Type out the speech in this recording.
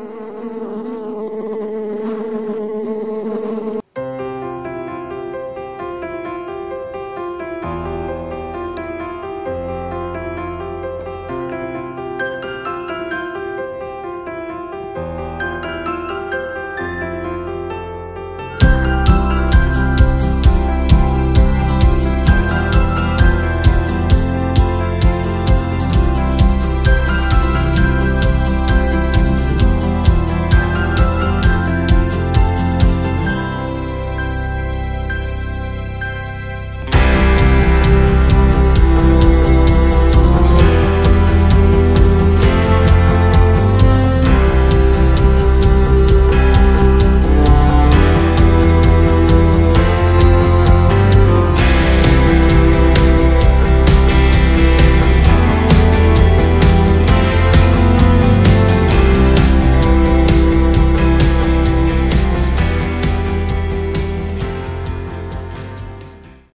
Mm-hmm.